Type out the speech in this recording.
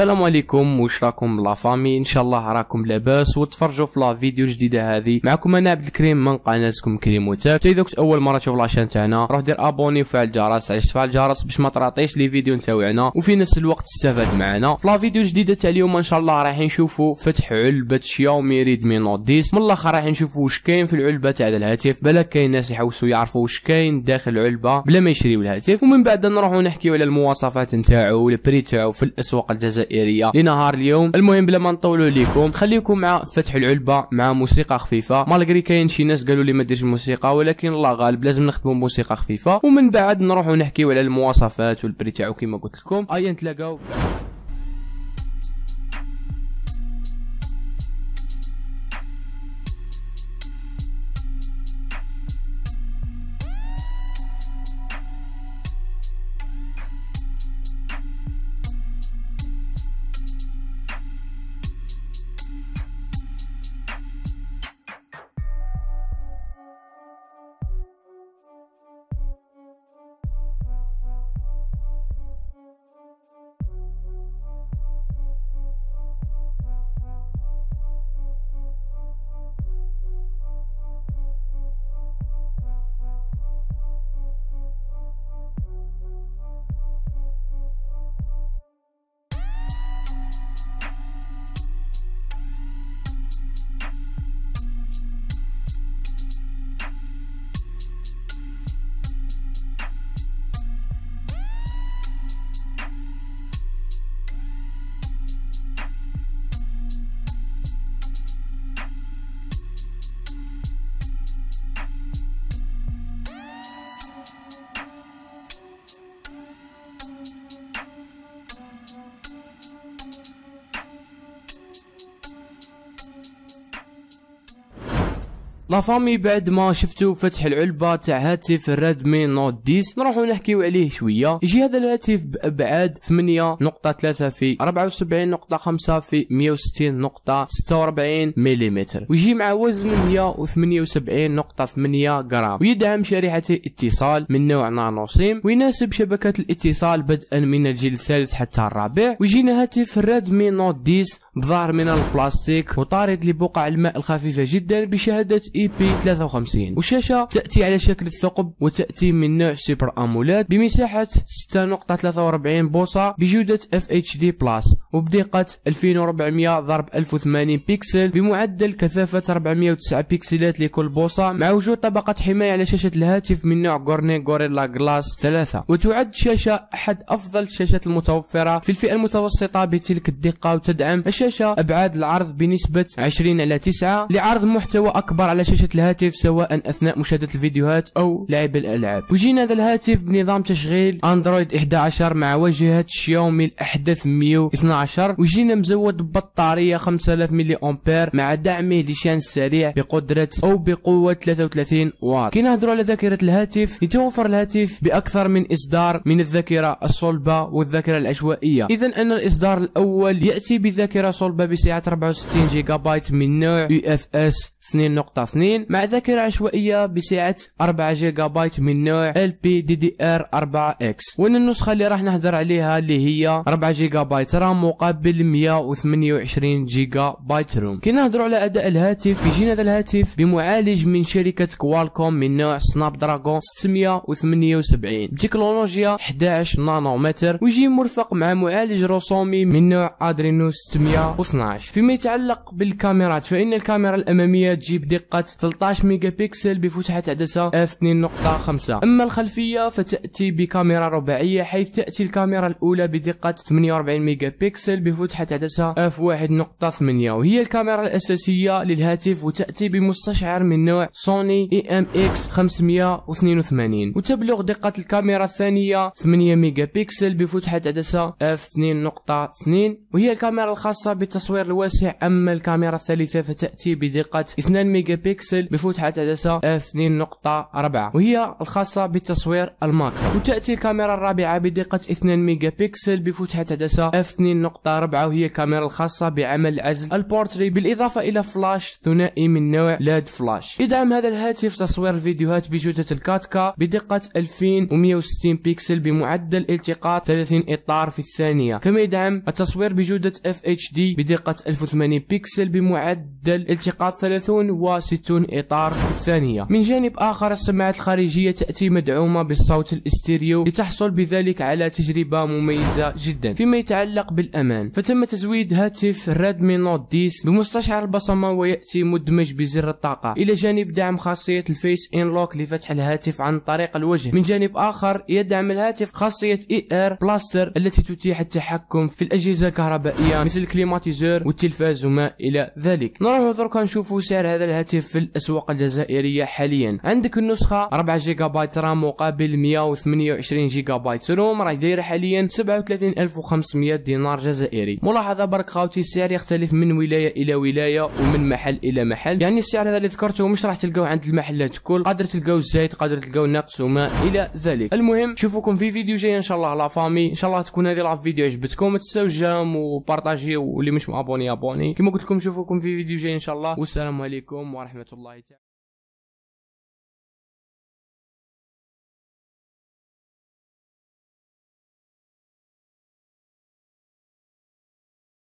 السلام عليكم واش راكم la famille؟ إن شاء الله راكم لاباس وتفرجوا في la vidéo الجديدة هذه. معكم أنا عبد الكريم من قناتكم كريم وتاب إذا كنت أول مرة تشوف la chaîne تاعنا روح دير abonner وفعل الجرس علاش تفعل الجرس باش ما تراطيش les vidéos نتاوعنا وفي نفس الوقت تستفاد معنا. في la vidéo الجديدة تاع اليوم إن شاء الله راح نشوفوا فتح علبة شاومي ريدمي نوت 10 من الأخر راح نشوفوا واش كاين في العلبة تاع الهاتف. بلا كاين ناس يحوسوا يعرفوا واش كاين داخل العلبة بلا ما يشريو الهاتف. ومن بعد نروحوا نحكيو على المواصفات نتاعو وال prix تاعو في الأسواق الجزائرية. لنهار اليوم المهم بلا ما نطولوا لكم خليكم مع فتح العلبة مع موسيقى خفيفة. مالغري كاين شي ناس قالوا لي ما ديرش موسيقى ولكن الله غالب لازم نخدموا موسيقى خفيفة. ومن بعد نروحوا نحكيو على المواصفات والبري تاعو كما قلت لكم. ايا نتلاقاو. la famille بعد ما شفتوا فتح العلبة تاع هاتف الريدمي نوت 10 نروحوا نحكيو عليه شوية يجي هذا الهاتف بأبعاد 8.3 في 74.5 في 160.46 ملم ويجي مع وزن 178.8 غرام ويدعم شريحة اتصال من نوع nano SIM ويناسب شبكة الاتصال بدءا من الجيل الثالث حتى الرابع ويجينا هاتف الريدمي نوت 10 بظهر من البلاستيك وطارد لبقع الماء الخفيفة جدا بشهادة IP 53 والشاشة تأتي على شكل الثقب وتأتي من نوع Super AMOLED بمساحة 6.43 بوصة بجودة FHD Plus وبدقة 2400 ضرب 1080 بيكسل بمعدل كثافة 409 بيكسلات لكل بوصة مع وجود طبقة حماية على شاشة الهاتف من نوع Corning Gorilla Glass 3 وتعد شاشة أحد أفضل الشاشات المتوفرة في الفئة المتوسطة بتلك الدقة وتدعم الشاشة أبعاد العرض بنسبة 20 على 9 لعرض محتوى أكبر على شاشة الهاتف سواء أثناء مشاهدة الفيديوهات أو لعب الألعاب. وجينا هذا الهاتف بنظام تشغيل أندرويد 11 مع واجهة شاومي الأحدث 112 وجينا مزود ببطارية 5000 ملي أمبير مع دعمه لشحن سريع بقدرة أو بقوة 33 واط. كي نهضروا على ذاكرة الهاتف يتوفر الهاتف بأكثر من إصدار من الذاكرة الصلبة والذاكرة العشوائية. إذا أن الإصدار الأول يأتي بذاكرة صلبة بسعة 64 جيجا بايت من نوع UFS 2.2 مع ذاكرة عشوائية بسعة 4 جيجا بايت من نوع LPDDR 4X وأن النسخة اللي راح نهدر عليها اللي هي 4 جيجا بايت RAM مقابل 128 جيجا بايت ROM. كي نهضروا على أداء الهاتف. يجينا هذا الهاتف بمعالج من شركة كوالكوم من نوع سناب دراجون 678 بتكنولوجيا 11 نانومتر. ويجي مرفق مع معالج رسومي من نوع ادرينو 612 فيما يتعلق بالكاميرات فإن الكاميرا الأمامية تجي بدقة 13 ميجا بكسل بفتحة عدسة f 2.5 أما الخلفية فتأتي بكاميرا رباعية حيث تأتي الكاميرا الأولى بدقة 48 ميجا بكسل بفتحة عدسة f 1.8 وهي الكاميرا الأساسية للهاتف وتأتي بمستشعر من نوع سوني IMX 582 وتبلغ دقة الكاميرا الثانية 8 ميجا بكسل بفتحة عدسة f 2.2 وهي الكاميرا الخاصة بالتصوير الواسع. أما الكاميرا الثالثة فتأتي بدقة 2 ميجا بكسل بفتحة عدسة f2.4 وهي الخاصة بالتصوير ال macro وتأتي الكاميرا الرابعة بدقة 2 ميجا بكسل بفتحة عدسة f2.4 وهي الكاميرا الخاصة بعمل عزل البورتري بالإضافة إلى فلاش ثنائي من نوع LED flash. يدعم هذا الهاتف تصوير الفيديوهات بجودة ال 4K بدقة 2160 بكسل بمعدل التقاط 30 إطار في الثانية. كما يدعم التصوير بجودة FHD بدقة 1080 بكسل بمعدل التقاط 30 و 60 إطار في الثانية. من جانب آخر السماعات الخارجية تأتي مدعومة بالصوت الاستيريو لتحصل بذلك على تجربة مميزة جدا. فيما يتعلق بالأمان فتم تزويد هاتف ريدمي نوت 10 بمستشعر البصمة ويأتي مدمج بزر الطاقة. إلى جانب دعم خاصية ال face unlock لفتح الهاتف عن طريق الوجه. من جانب آخر يدعم الهاتف خاصية IR blaster التي تتيح التحكم في الأجهزة الكهربائية مثل ال climatiseur والتلفاز وما إلى ذلك. نروح درك نشوفوا سعر هذا الهاتف في الأسواق الجزائرية حاليا. عندك النسخة 4 جيجا بايت RAM مقابل 128 جيجا بايت. ROM راهي دايرة حاليا 37500 دينار جزائري ملاحظة برك خاوتي السعر يختلف من ولاية إلى ولاية ومن محل إلى محل. يعني السعر هذا اللي ذكرته مش راح تلقاوه عند المحلات كل. قادر تلقاو زايد قادر تلقاو نقص وما إلى ذلك. المهم نشوفكم في فيديو جاي إن شاء الله لا فامي. إن شاء الله تكون هذه الفيديو عجبتكم. تنساوش جام وبارطاجي واللي مش أبوني أبوني. كما قلت لكم نشوفكم في فيديو جاي إن شاء الله. والسلام عليكم ورحمة الله تعالى.